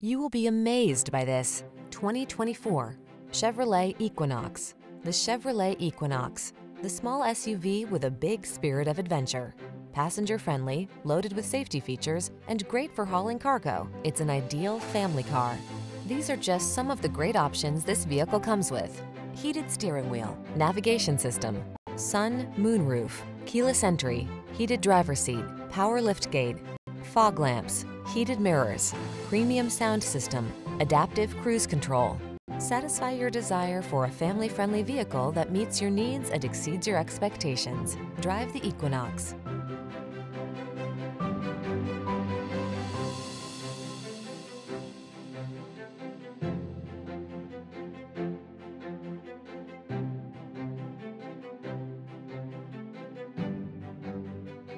You will be amazed by this 2024 Chevrolet Equinox. The Chevrolet Equinox, the small SUV with a big spirit of adventure. Passenger friendly, loaded with safety features, and great for hauling cargo, it's an ideal family car. These are just some of the great options this vehicle comes with. Heated steering wheel, navigation system, sun, moonroof, keyless entry, heated driver seat, power lift gate, fog lamps, heated mirrors, premium sound system, adaptive cruise control. Satisfy your desire for a family-friendly vehicle that meets your needs and exceeds your expectations. Drive the Equinox.